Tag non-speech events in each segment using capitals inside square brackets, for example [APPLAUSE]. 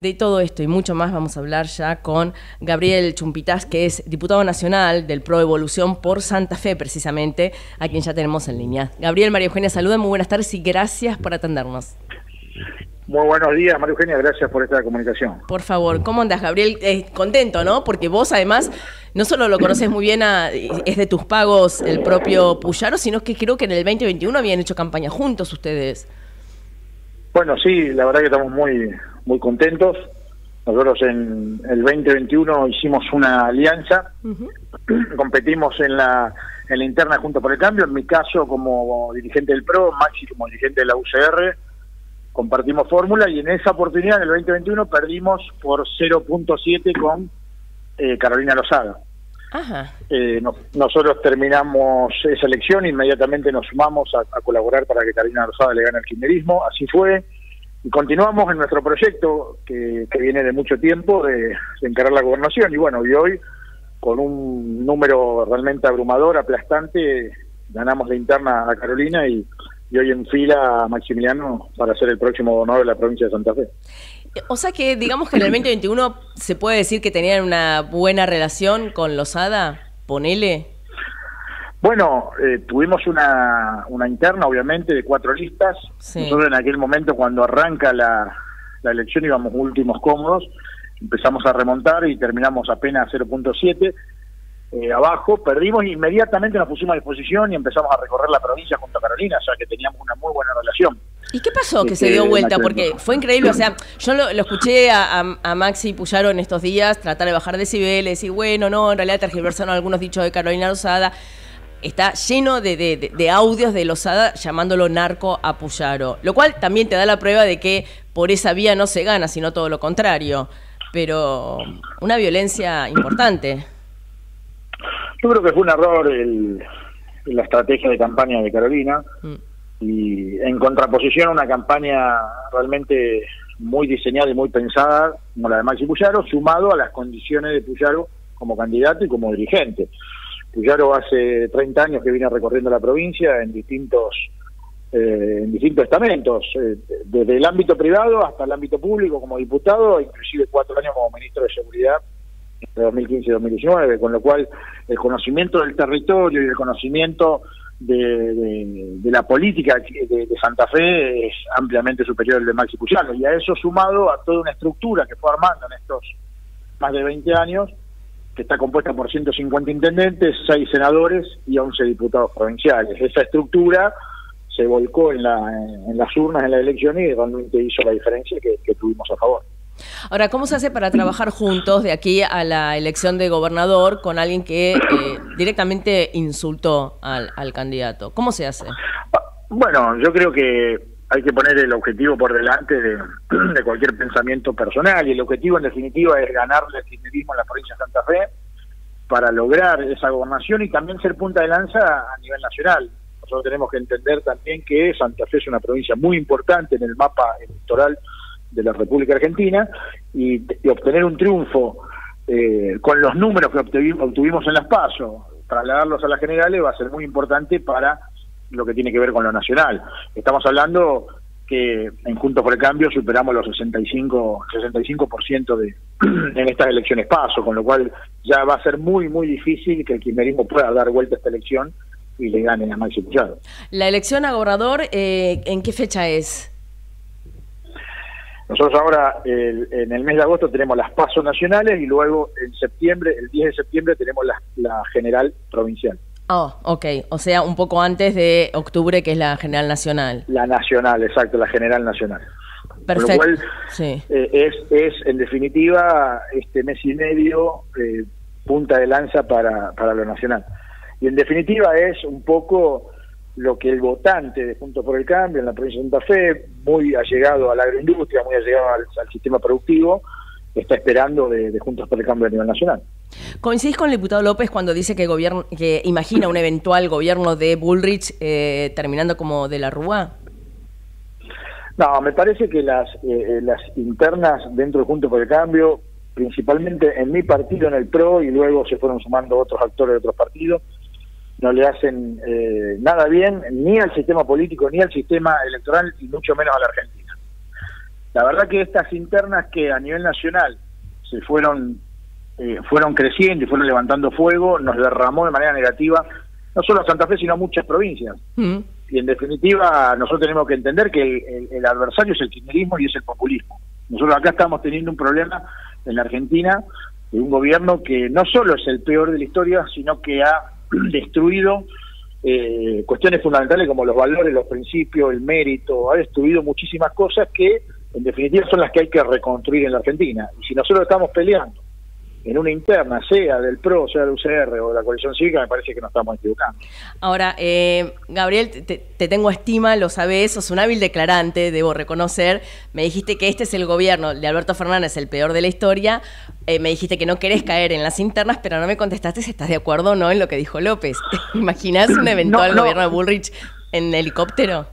De todo esto y mucho más vamos a hablar ya con Gabriel Chumpitaz, que es diputado nacional del Pro Evolución por Santa Fe, precisamente, a quien ya tenemos en línea. Gabriel, María Eugenia, saluda, muy buenas tardes y gracias por atendernos. Muy buenos días, María Eugenia, gracias por esta comunicación. Por favor, ¿cómo andas, Gabriel? Eh, contento, ¿no? Porque vos además no solo lo conoces muy bien, es de tus pagos el propio Puyaro, sino que creo que en el 2021 habían hecho campaña juntos ustedes. Bueno, sí, la verdad que estamos muy muy contentos. Nosotros en el 2021 hicimos una alianza, [CLEARS THROAT] competimos en la, en la interna junto por el cambio, en mi caso como dirigente del PRO, Maxi como dirigente de la UCR, compartimos fórmula y en esa oportunidad, en el 2021, perdimos por 0.7 con eh, Carolina Lozada. Eh, nosotros terminamos esa elección, inmediatamente nos sumamos a, colaborar para que Carolina Lozada le gane el kirchnerismo, así fue. Y continuamos en nuestro proyecto, que, viene de mucho tiempo, de, encarar la gobernación. Y bueno, y hoy, con un número realmente abrumador, aplastante, ganamos de interna a Carolina y, hoy en fila a Maximiliano para ser el próximo gobernador de la provincia de Santa Fe. O sea que, digamos que en el 2021 se puede decir que tenían una buena relación con Lozada, ponele. Bueno, eh, tuvimos una, una interna, obviamente, de cuatro listas. Nosotros en aquel momento, cuando arranca la, la elección, íbamos últimos cómodos. Empezamos a remontar y terminamos apenas 0.7 eh, abajo. Perdimos e inmediatamente nos pusimos a disposición y empezamos a recorrer la provincia junto a Carolina, ya que teníamos una muy buena relación. ¿Y qué pasó que se dio vuelta? Porque fue increíble, o sea, [CLEARS THROAT] yo lo, escuché a, a, Maxi Puyaro en estos días tratar de bajar decibeles y bueno, no, en realidad tergiversaron algunos dichos de Carolina Rosada está lleno de, audios de Lozada llamándolo narco a Puyaro, lo cual también te da la prueba de que por esa vía no se gana, sino todo lo contrario, pero una violencia importante. Yo creo que fue un error el, la estrategia de campaña de Carolina mm. y en contraposición a una campaña realmente muy diseñada y muy pensada como la de Maxi Puyaro, sumado a las condiciones de Puyaro como candidato y como dirigente. Puyaro hace 30 años que viene recorriendo la provincia en distintos eh, en distintos estamentos, eh, desde el ámbito privado hasta el ámbito público como diputado, inclusive cuatro años como ministro de Seguridad entre 2015 y 2019, con lo cual el conocimiento del territorio y el conocimiento de, la política de, Santa Fe es ampliamente superior al de Maxi Puyaro, y a eso sumado a toda una estructura que fue armando en estos más de 20 años, que está compuesta por 150 intendentes, 6 senadores y 11 diputados provinciales. Esa estructura se volcó en, la, en las urnas en la elección y realmente hizo la diferencia que, tuvimos a favor. Ahora, ¿cómo se hace para trabajar juntos de aquí a la elección de gobernador con alguien que eh, directamente insultó al, al candidato? ¿Cómo se hace? Bueno, yo creo que hay que poner el objetivo por delante [CLEARS THROAT] de, cualquier pensamiento personal y el objetivo en definitiva es ganarle el kirchnerismo en la provincia de Santa Fe para lograr esa gobernación y también ser punta de lanza a nivel nacional. Nosotros tenemos que entender también que Santa Fe es una provincia muy importante en el mapa electoral de la República Argentina y, obtener un triunfo eh, con los números que obtuvimos, en las PASO, trasladarlos a las generales va a ser muy importante para lo que tiene que ver con lo nacional. Estamos hablando que en Juntos por el Cambio superamos los 65, 65% de, [CLEARS THROAT] en estas elecciones paso, con lo cual ya va a ser muy, muy difícil que el kirchnerismo pueda dar vuelta a esta elección y le gane a Maxi Puyaro. ¿La elección a gobernador eh, en qué fecha es? Nosotros ahora en el mes de agosto tenemos las pasos nacionales y luego en septiembre, el 10 de septiembre, tenemos la general provincial. Oh, ok. O sea, un poco antes de octubre, que es la General Nacional. La Nacional, exacto, la General Nacional. Perfecto. Con lo cual, sí. Eh, es, es, en definitiva, este mes y medio eh, punta de lanza para, para lo nacional. Y en definitiva es un poco lo que el votante de Juntos por el Cambio en la provincia de Santa Fe, muy allegado a la agroindustria, muy allegado al sistema productivo, está esperando de, Juntos por el Cambio a nivel nacional. ¿Coincidís con el diputado López cuando dice que, que imagina un eventual gobierno de Bullrich eh, terminando como de la Rúa? No, me parece que las, eh, eh, las internas dentro de Juntos por el Cambio, principalmente en mi partido, en el PRO, y luego se fueron sumando otros actores de otros partidos, no le hacen nada bien ni al sistema político ni al sistema electoral y mucho menos a la Argentina. La verdad que estas internas que a nivel nacional se fueron eh, fueron creciendo y fueron levantando fuego, nos derramó de manera negativa no solo a Santa Fe, sino a muchas provincias. Mm. Y en definitiva, nosotros tenemos que entender que el, adversario es el kirchnerismo y es el populismo. Nosotros acá estamos teniendo un problema en la Argentina de un gobierno que no solo es el peor de la historia, sino que ha [CLEARS THROAT] destruido eh, cuestiones fundamentales como los valores, los principios, el mérito, ha destruido muchísimas cosas que en definitiva son las que hay que reconstruir en la Argentina. Y si nosotros estamos peleando en una interna, sea del PRO, sea del UCR o de la coalición cívica, me parece que nos estamos equivocando. Ahora, eh, Gabriel, te, tengo estima, lo sabes, sos un hábil declarante, debo reconocer. Me dijiste que este es el gobierno de Alberto Fernández, el peor de la historia. Eh, me dijiste que no querés caer en las internas, pero no me contestaste si estás de acuerdo o no en lo que dijo López. [LAUGHS] ¿Imaginás un eventual gobierno de Bullrich en helicóptero?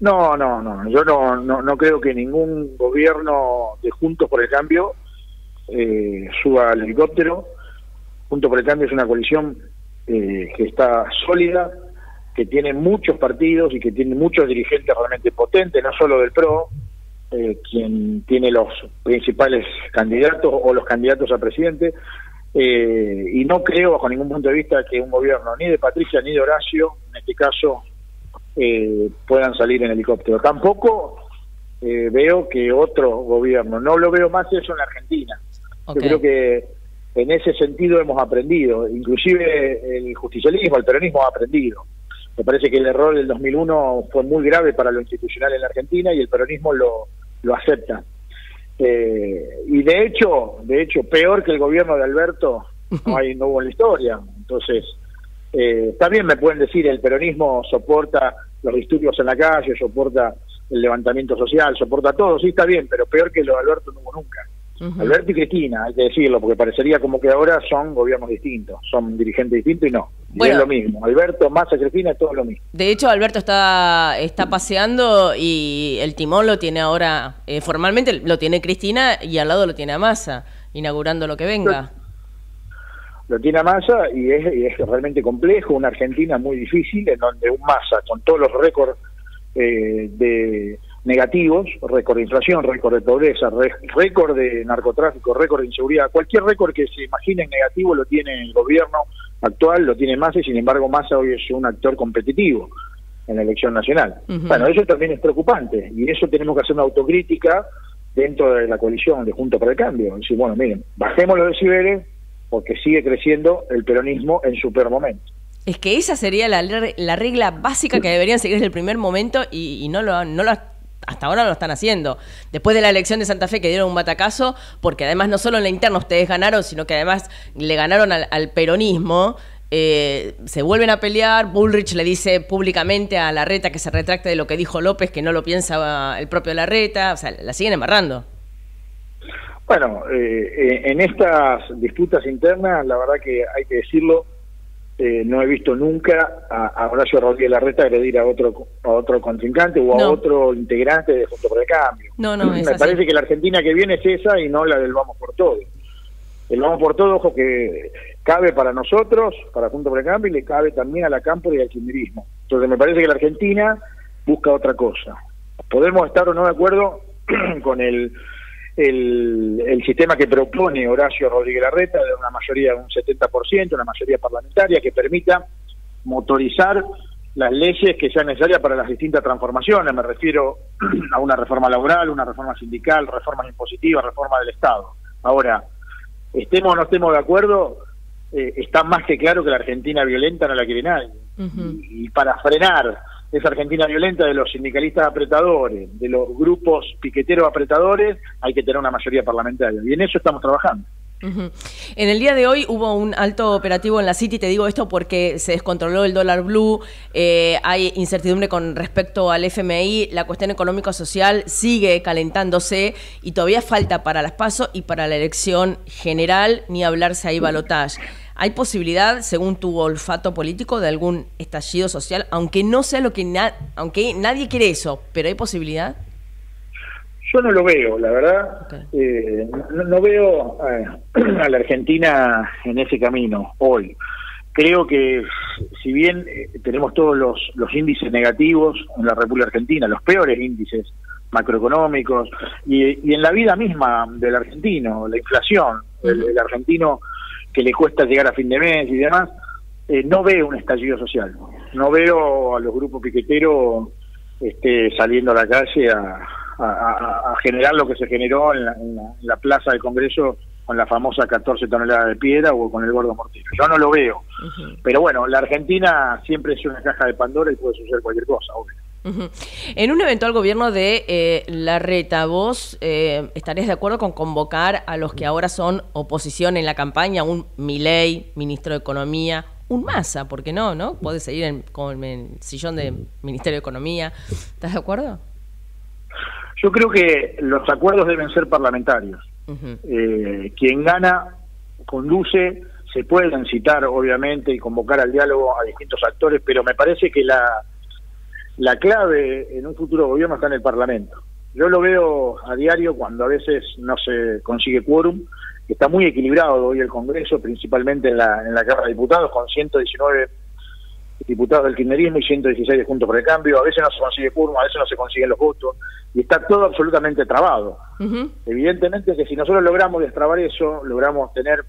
No, no, no. Yo no, no, no creo que ningún gobierno de Juntos por el Cambio eh, suba al helicóptero. Junto por el Cambio es una coalición eh, que está sólida, que tiene muchos partidos y que tiene muchos dirigentes realmente potentes, no solo del PRO, eh, quien tiene los principales candidatos o los candidatos a presidente, eh, y no creo bajo ningún punto de vista que un gobierno ni de Patricia ni de Horacio, en este caso, puedan salir en helicóptero. Tampoco veo que otro gobierno, no lo veo más eso en Argentina. Yo creo que en ese sentido hemos aprendido, inclusive el justicialismo, el peronismo ha aprendido. Me parece que el error del 2001 fue muy grave para lo institucional en la Argentina y el peronismo lo, lo acepta. Eh, y de hecho, de hecho, peor que el gobierno de Alberto no, hay, no hubo en la historia. Entonces, eh, también me pueden decir, el peronismo soporta los disturbios en la calle, soporta el levantamiento social, soporta todo, sí está bien, pero peor que lo de Alberto no hubo nunca. Alberto y Cristina, hay que decirlo, porque parecería como que ahora son gobiernos distintos, son dirigentes distintos y no. es lo mismo. Alberto, Massa, Cristina, es todo lo mismo. De hecho, Alberto está, está paseando y el timón lo tiene ahora, eh, formalmente lo tiene Cristina y al lado lo tiene a Massa, inaugurando lo que venga. Lo, tiene a Massa y es, y es realmente complejo, una Argentina muy difícil, en donde un Massa, con todos los récords eh, de negativos, récord de inflación, récord de pobreza, récord de narcotráfico, récord de inseguridad, cualquier récord que se imagine negativo lo tiene el gobierno actual, lo tiene Massa y sin embargo Massa hoy es un actor competitivo en la elección nacional. Bueno, eso también es preocupante y eso tenemos que hacer una autocrítica dentro de la coalición de Junto para el Cambio. Decir, bueno, miren, bajemos los decibeles porque sigue creciendo el peronismo en su peor momento. Es que esa sería la, la regla básica que deberían seguir desde el primer momento y, y no lo no lo hasta ahora lo están haciendo. Después de la elección de Santa Fe que dieron un batacazo, porque además no solo en la interna ustedes ganaron, sino que además le ganaron al, peronismo. Eh, se vuelven a pelear, Bullrich le dice públicamente a Larreta que se retracte de lo que dijo López, que no lo piensa el propio Larreta, o sea, la siguen embarrando. Bueno, eh, en estas disputas internas, la verdad que hay que decirlo, eh, no he visto nunca a, Horacio Rodríguez Larreta agredir a otro a otro contrincante o a otro integrante de Junto por el Cambio. No, no, Me parece que la Argentina que viene es esa y no la del vamos por todo. El vamos por todo, ojo, que cabe para nosotros, para Junto por el Cambio, y le cabe también a la Campo y al kirchnerismo. Entonces me parece que la Argentina busca otra cosa. Podemos estar o no de acuerdo [CLEARS THROAT] con el el, sistema que propone Horacio Rodríguez Larreta de una mayoría de un 70%, una mayoría parlamentaria que permita motorizar las leyes que sean necesarias para las distintas transformaciones. Me refiero [CLEARS THROAT] a una reforma laboral, una reforma sindical, reformas impositivas, reforma del Estado. Ahora, estemos o no estemos de acuerdo, eh, está más que claro que la Argentina violenta no la quiere nadie. y para frenar esa Argentina violenta de los sindicalistas apretadores, de los grupos piqueteros apretadores, hay que tener una mayoría parlamentaria. Y en eso estamos trabajando. En el día de hoy hubo un alto operativo en la City, te digo esto porque se descontroló el dólar blue, eh, hay incertidumbre con respecto al FMI, la cuestión económico-social sigue calentándose y todavía falta para las pasos y para la elección general, ni hablarse ahí balotage. ¿Hay posibilidad, según tu olfato político, de algún estallido social, aunque no sea lo que aunque nadie quiere eso, pero hay posibilidad? Yo no lo veo, la verdad. Eh, no, veo [CLEARS THROAT] a, la Argentina en ese camino hoy. Creo que si bien eh, tenemos todos los, los índices negativos en la República Argentina, los peores índices macroeconómicos y, en la vida misma del argentino, la inflación, el, argentino que le cuesta llegar a fin de mes y demás, eh, no veo un estallido social, no veo a los grupos piqueteros este, saliendo a la calle a, generar lo que se generó en la, plaza del Congreso con la famosa 14 toneladas de piedra o con el gordo mortero. Yo no lo veo. Pero bueno, la Argentina siempre es una caja de Pandora y puede suceder cualquier cosa, obvio. En un eventual gobierno de eh, la reta, ¿vos eh, estarías de acuerdo con convocar a los que ahora son oposición en la campaña, un Milei, ministro de Economía, un Massa, ¿por qué no? ¿no? Puede seguir con el sillón de Ministerio de Economía. ¿Estás de acuerdo? Yo creo que los acuerdos deben ser parlamentarios. Eh, quien gana conduce, se pueden citar obviamente y convocar al diálogo a distintos actores, pero me parece que la la clave en un futuro gobierno está en el Parlamento. Yo lo veo a diario cuando a veces no se consigue quórum, está muy equilibrado hoy el Congreso, principalmente en la, en la Cámara de Diputados, con 119 diputados del kirchnerismo y 116 de Juntos por el Cambio, a veces no se consigue quórum, a veces no se consiguen los votos, y está todo absolutamente trabado. Evidentemente que si nosotros logramos destrabar eso, logramos tener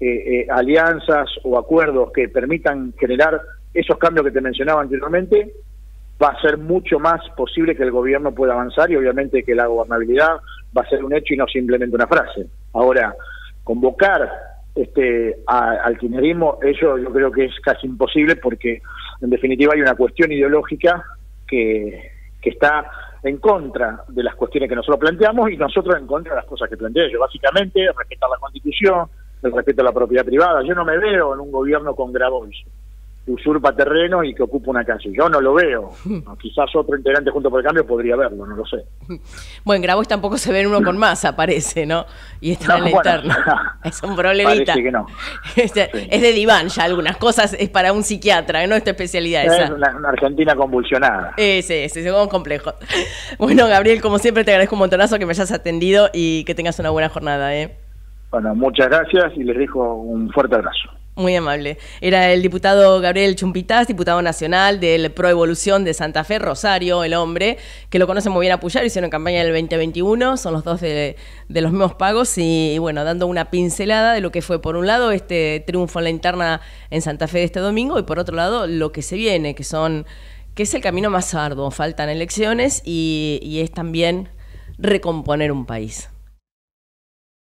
eh, eh, alianzas o acuerdos que permitan generar esos cambios que te mencionaba anteriormente, va a ser mucho más posible que el gobierno pueda avanzar y obviamente que la gobernabilidad va a ser un hecho y no simplemente una frase. Ahora, convocar este al kirchnerismo, eso yo creo que es casi imposible porque en definitiva hay una cuestión ideológica que, que está en contra de las cuestiones que nosotros planteamos y nosotros en contra de las cosas que planteé yo. Básicamente, respetar la constitución, el respeto a la propiedad privada. Yo no me veo en un gobierno con Grabois usurpa terreno y que ocupa una calle. Yo no lo veo. [LAUGHS] Quizás otro integrante junto por el cambio podría verlo, no lo sé. [LAUGHS] Bueno, Grabois tampoco se ve uno con [LAUGHS] más, aparece, ¿no? Y está en la interna. es un problemita. Parece que no. Es de diván ya algunas cosas, es para un psiquiatra, no esta especialidad. Es Una, Argentina convulsionada. Ese, ese, es complejo. Bueno, Gabriel, como siempre te agradezco un montonazo que me hayas atendido y que tengas una buena jornada. ¿eh? Bueno, muchas gracias y les dejo un fuerte abrazo. Muy amable. Era el diputado Gabriel Chumpitaz, diputado nacional del Pro Evolución de Santa Fe, Rosario, el hombre, que lo conoce muy bien a Puyar, hicieron campaña del 2021, son los dos de, los mismos pagos y, bueno, dando una pincelada de lo que fue por un lado este triunfo en la interna en Santa Fe de este domingo y por otro lado lo que se viene, que son que es el camino más arduo, faltan elecciones y es también recomponer un país.